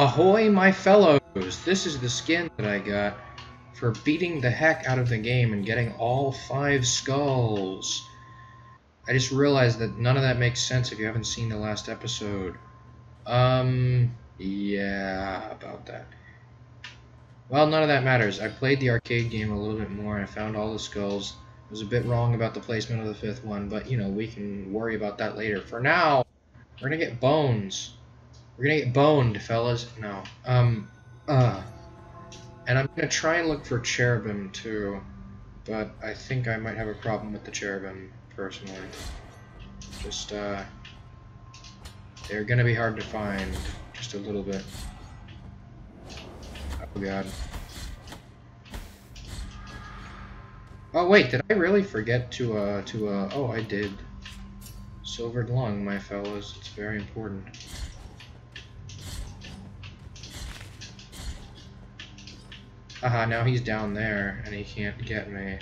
Ahoy, my fellows! This is the skin that I got for beating the heck out of the game and getting all five skulls. I just realized that none of that makes sense if you haven't seen the last episode. Um, yeah, about that. Well, none of that matters. I played the arcade game a little bit more and I found all the skulls. I was a bit wrong about the placement of the fifth one, but you know, we can worry about that later. For now, we're gonna get bones. We're gonna get boned, fellas. No. Um, uh. And I'm gonna try and look for cherubim too, but I think I might have a problem with the cherubim personally. Just, uh, they're gonna be hard to find, just a little bit. Oh god. Oh wait, did I really forget to, uh, to, uh, oh I did. Silvered lung, my fellows, it's very important. Haha, now he's down there, and he can't get me.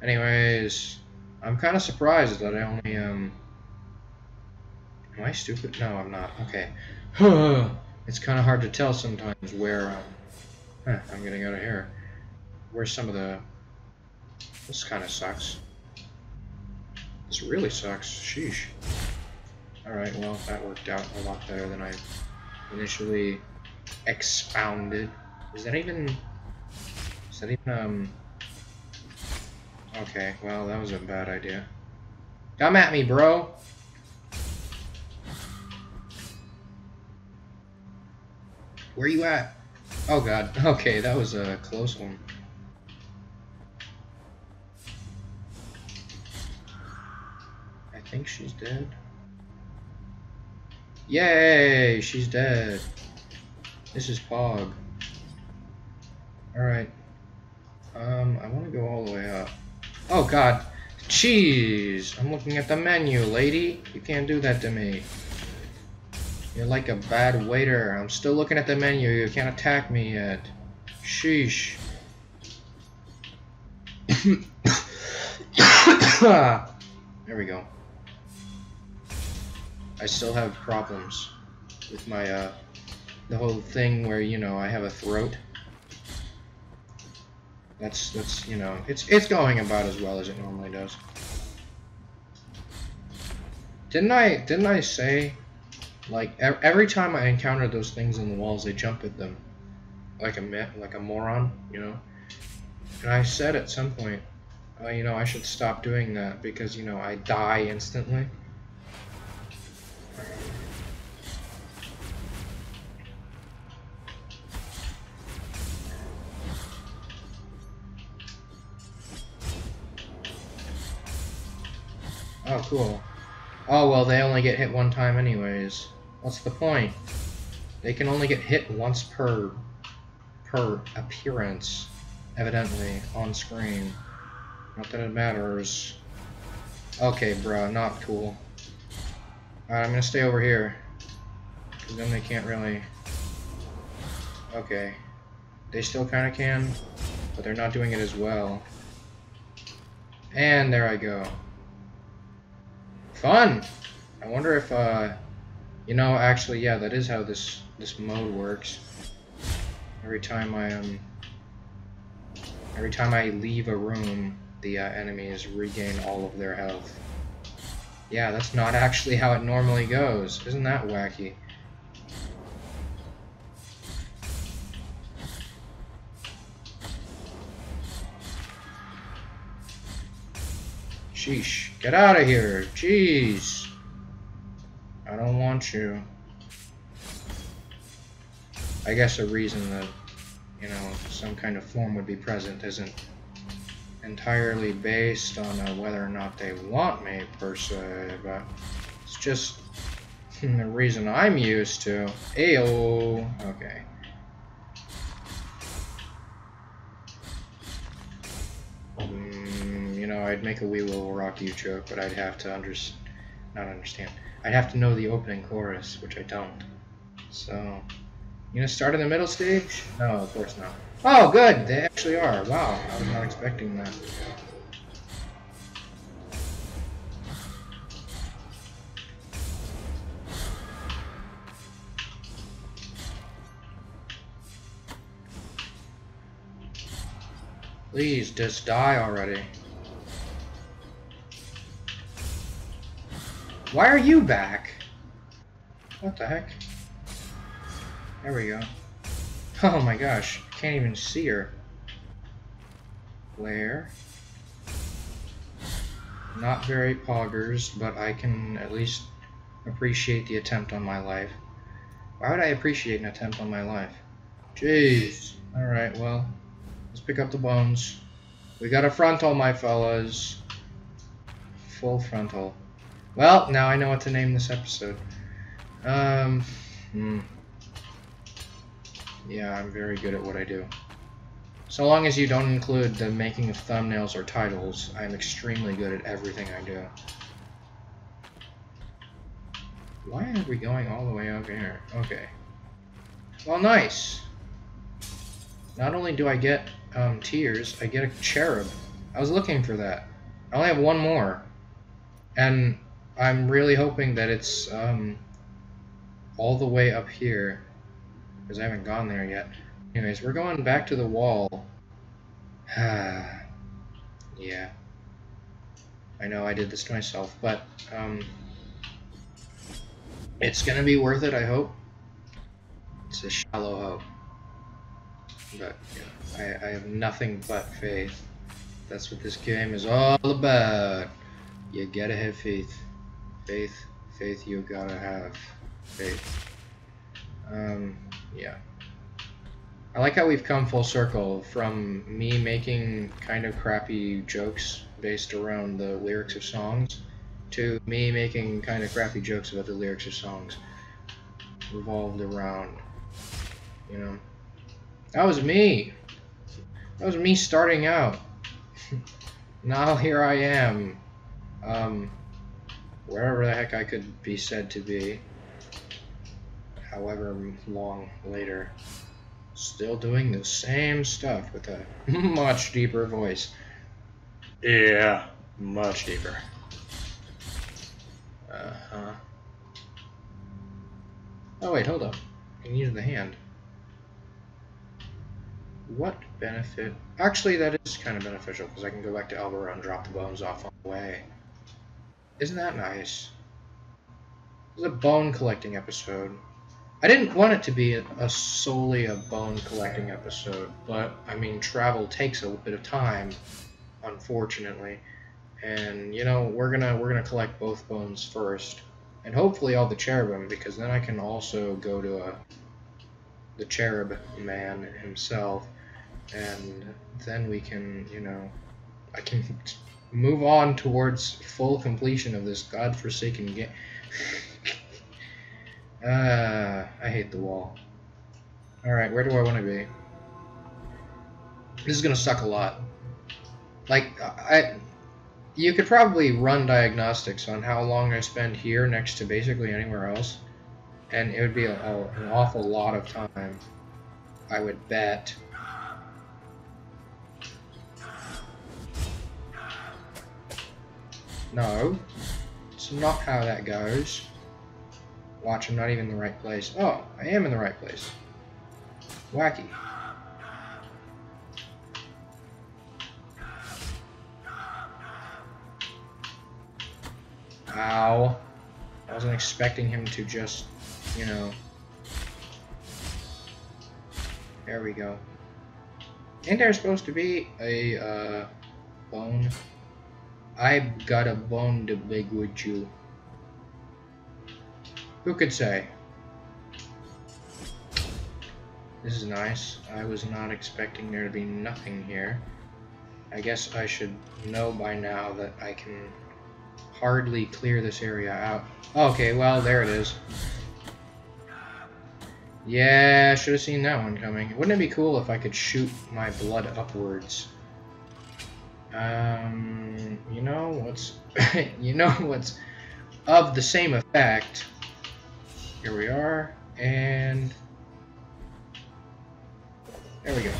Anyways, I'm kind of surprised that I only, um... Am I stupid? No, I'm not. Okay. it's kind of hard to tell sometimes where, um... Huh, I'm getting out of here. Where's some of the... This kind of sucks. This really sucks. Sheesh. Alright, well, that worked out a lot better than I initially expounded. Is that even... Is that even, um... Okay, well, that was a bad idea. Come at me, bro! Where you at? Oh god, okay, that was a close one. I think she's dead. Yay, she's dead. This is Pog. Alright. Um, I want to go all the way up. Oh god. Cheese! I'm looking at the menu, lady. You can't do that to me. You're like a bad waiter. I'm still looking at the menu. You can't attack me yet. Sheesh. there we go. I still have problems with my, uh, the whole thing where, you know, I have a throat. That's that's you know it's it's going about as well as it normally does. Didn't I didn't I say like every time I encounter those things in the walls, I jump at them like a like a moron, you know. And I said at some point, uh, you know, I should stop doing that because you know I die instantly. Cool. Oh, well, they only get hit one time anyways. What's the point? They can only get hit once per per appearance, evidently, on screen. Not that it matters. Okay, bro, not cool. Alright, I'm gonna stay over here. Because then they can't really... Okay. They still kinda can, but they're not doing it as well. And there I go. Fun! I wonder if, uh, you know, actually, yeah, that is how this, this mode works. Every time I, um, every time I leave a room, the uh, enemies regain all of their health. Yeah, that's not actually how it normally goes. Isn't that wacky? Sheesh. Get out of here. Jeez. I don't want you. I guess a reason that, you know, some kind of form would be present isn't entirely based on uh, whether or not they want me, per se, but it's just the reason I'm used to. Ayo. Okay. I'd make a wee little rock you joke, but I'd have to under not understand. I'd have to know the opening chorus, which I don't. So, you gonna start in the middle stage? No, of course not. Oh, good, they actually are. Wow, I was not expecting that. Please, just die already. Why are you back? What the heck? There we go. Oh my gosh, can't even see her. Where? Not very poggers, but I can at least appreciate the attempt on my life. Why would I appreciate an attempt on my life? Jeez. Alright, well, let's pick up the bones. We got a frontal, my fellas. Full frontal. Well, now I know what to name this episode. Um, hmm. Yeah, I'm very good at what I do. So long as you don't include the making of thumbnails or titles, I'm extremely good at everything I do. Why are we going all the way over here? Okay. Well, nice. Not only do I get um, tears, I get a cherub. I was looking for that. I only have one more. And I'm really hoping that it's um, all the way up here. Because I haven't gone there yet. Anyways, we're going back to the wall. yeah. I know I did this to myself, but um, it's going to be worth it, I hope. It's a shallow hope. But, yeah, I, I have nothing but faith. That's what this game is all about. You gotta have faith. Faith, faith you gotta have. Faith. Um, yeah. I like how we've come full circle from me making kind of crappy jokes based around the lyrics of songs to me making kind of crappy jokes about the lyrics of songs revolved around, you know. That was me. That was me starting out. now here I am, um, wherever the heck I could be said to be, however long later, still doing the same stuff with a much deeper voice. Yeah, much deeper. Uh-huh. Oh wait, hold up. I can use the hand. What benefit? Actually, that is kind of beneficial because I can go back to Albero and drop the bones off on the way. Isn't that nice? This is a bone collecting episode. I didn't want it to be a, a, solely a bone collecting episode, but I mean, travel takes a bit of time, unfortunately. And you know, we're gonna we're gonna collect both bones first, and hopefully all the cherubim, because then I can also go to a the cherub man himself and then we can, you know, I can move on towards full completion of this godforsaken game. uh, I hate the wall. Alright, where do I want to be? This is going to suck a lot. Like, I... You could probably run diagnostics on how long I spend here next to basically anywhere else. And it would be a, a, an awful lot of time. I would bet. No. It's not how that goes. Watch, I'm not even in the right place. Oh, I am in the right place. Wacky. Ow. I wasn't expecting him to just, you know... There we go. Ain't there supposed to be a, uh, bone I've got a bone to big with you. Who could say? This is nice. I was not expecting there to be nothing here. I guess I should know by now that I can hardly clear this area out. Okay, well, there it is. Yeah, should have seen that one coming. Wouldn't it be cool if I could shoot my blood upwards? Um, you know what's, you know what's of the same effect. Here we are, and there we go.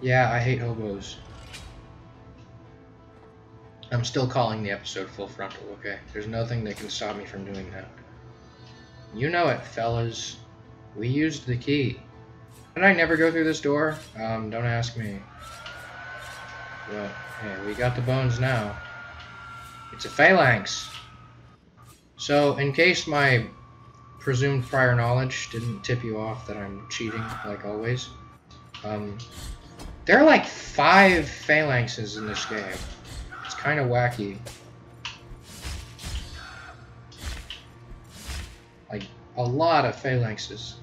Yeah, I hate hobos. I'm still calling the episode Full Frontal, okay? There's nothing that can stop me from doing that. You know it, fellas. We used the key. Did I never go through this door? Um, don't ask me. But, hey, we got the bones now. It's a phalanx. So, in case my presumed prior knowledge didn't tip you off that I'm cheating, like always, um, there are like five phalanxes in this game. It's kind of wacky. Like, a lot of phalanxes.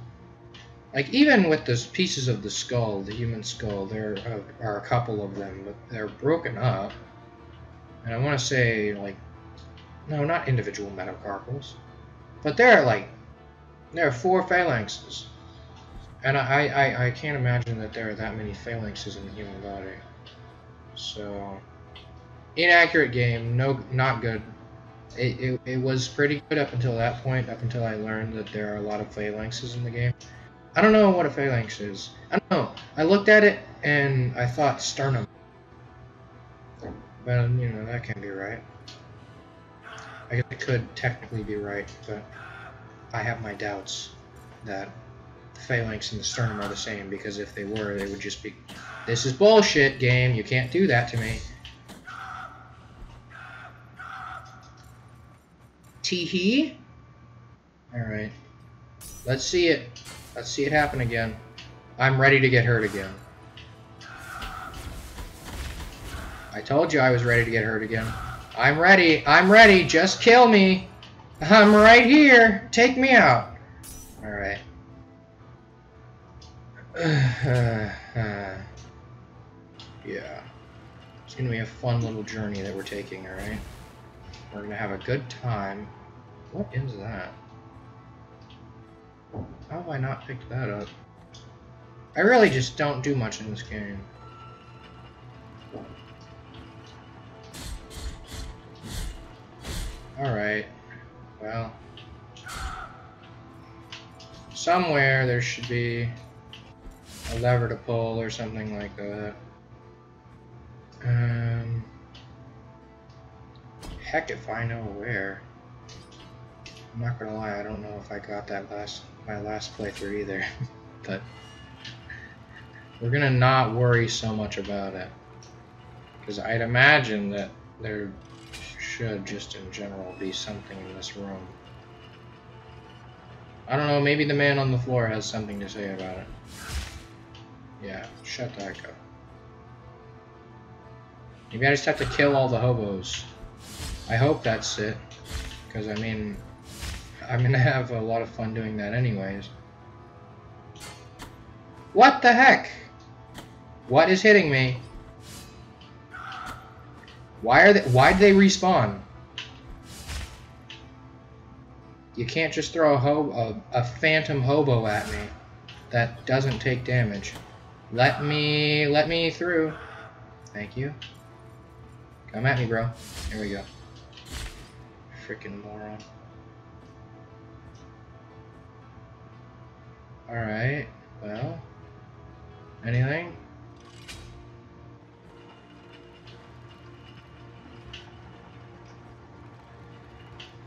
Like, even with the pieces of the skull, the human skull, there are a couple of them, but they're broken up. And I want to say, like, no, not individual metacarpals, but there are, like, there are four phalanxes. And I, I, I can't imagine that there are that many phalanxes in the human body. So, inaccurate game, no, not good. It, it, it was pretty good up until that point, up until I learned that there are a lot of phalanxes in the game. I don't know what a phalanx is. I don't know. I looked at it and I thought sternum. But, you know, that can't be right. I guess it could technically be right, but I have my doubts that the phalanx and the sternum are the same, because if they were, they would just be, this is bullshit, game, you can't do that to me. Teehee? Alright. Let's see it. Let's see it happen again. I'm ready to get hurt again. I told you I was ready to get hurt again. I'm ready. I'm ready. Just kill me. I'm right here. Take me out. Alright. yeah. It's going to be a fun little journey that we're taking, alright? We're going to have a good time. What is that? How have I not picked that up? I really just don't do much in this game. Alright. Well. Somewhere there should be a lever to pull or something like that. Um, heck if I know where. I'm not gonna lie, I don't know if I got that last my last playthrough either, but we're gonna not worry so much about it because I'd imagine that there should just in general be something in this room. I don't know, maybe the man on the floor has something to say about it. Yeah, shut that up. Maybe I just have to kill all the hobos. I hope that's it. Because, I mean, I'm gonna have a lot of fun doing that anyways. What the heck? What is hitting me? Why are they? Why did they respawn? You can't just throw a, hobo, a, a phantom hobo at me that doesn't take damage. Let me let me through. Thank you. Come at me, bro. Here we go. Freaking moron. Alright, well. Anything?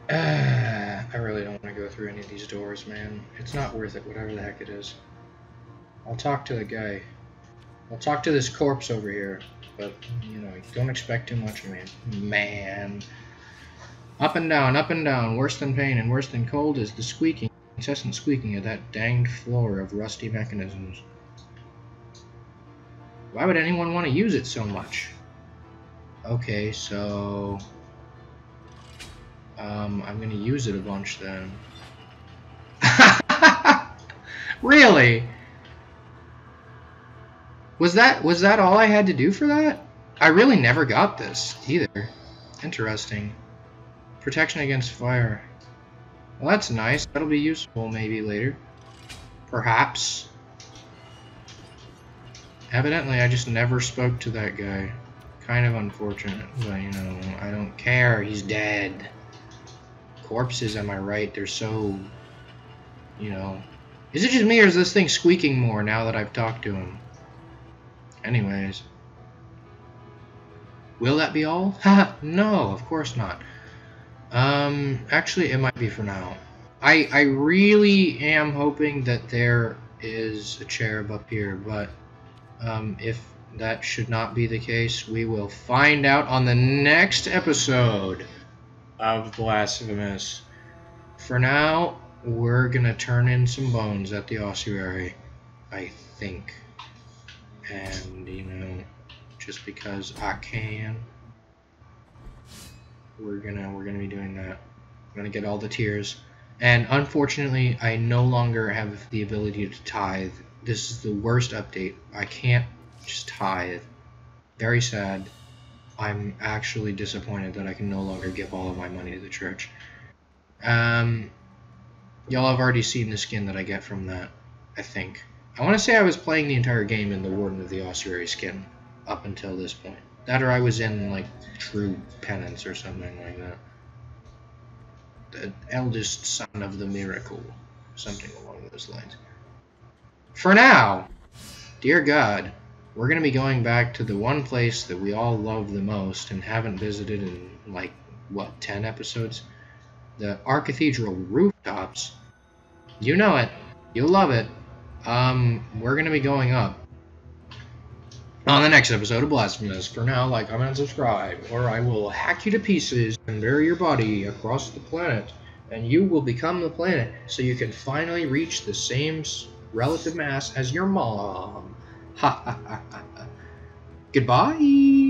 I really don't want to go through any of these doors, man. It's not worth it, whatever the heck it is. I'll talk to the guy. I'll talk to this corpse over here. But, you know, don't expect too much me. Man. Up and down, up and down. Worse than pain and worse than cold is the squeaking, incessant squeaking of that danged floor of rusty mechanisms. Why would anyone want to use it so much? Okay, so... Um, I'm gonna use it a bunch then. really? Was that was that all I had to do for that? I really never got this either. Interesting. Protection against fire. Well, that's nice. That'll be useful maybe later. Perhaps. Evidently, I just never spoke to that guy. Kind of unfortunate, but you know, I don't care. He's dead corpses, am I right? They're so, you know... Is it just me or is this thing squeaking more now that I've talked to him? Anyways. Will that be all? No, of course not. Um, actually, it might be for now. I, I really am hoping that there is a cherub up here, but um, if that should not be the case. We will find out on the next episode of Blasphemous. For now, we're gonna turn in some bones at the ossuary, I think. And, you know, just because I can, we're gonna we're gonna be doing that. I'm gonna get all the tears. And unfortunately, I no longer have the ability to tithe. This is the worst update. I can't just tithe. Very sad. I'm actually disappointed that I can no longer give all of my money to the church. Um, y'all have already seen the skin that I get from that, I think. I want to say I was playing the entire game in the Warden of the Ossuary skin up until this point. That or I was in, like, True Penance or something like that the eldest son of the miracle, something along those lines. For now, dear God, we're going to be going back to the one place that we all love the most and haven't visited in like, what, 10 episodes? The Archcathedral rooftops. You know it. You'll love it. Um, we're going to be going up on the next episode of Blasphemous. For now, like, comment, and subscribe, or I will hack you to pieces and bury your body across the planet, and you will become the planet, so you can finally reach the same relative mass as your mom. Ha ha ha ha. Goodbye.